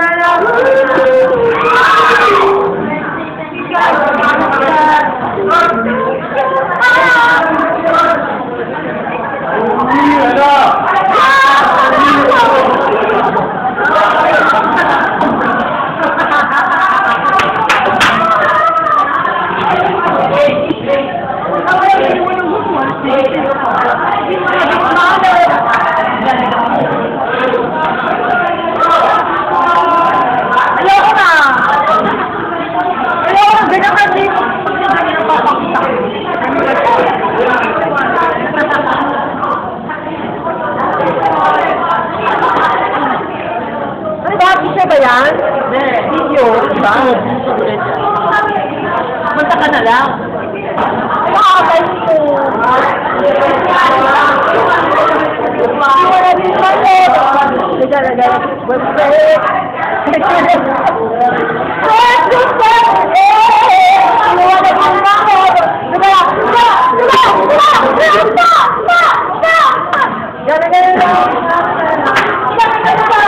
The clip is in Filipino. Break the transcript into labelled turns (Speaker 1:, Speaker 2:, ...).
Speaker 1: la la la Video ba yan? Hindi. Video? Diba?
Speaker 2: Punta ka na lang.
Speaker 1: Makakabay ko. You wanna be my love? You gotta get respect. First, you first, eh! You wanna be my love? Diba? Diba? Diba? Diba? Diba? Diba? Diba? Diba? Diba? Diba? Diba? Diba?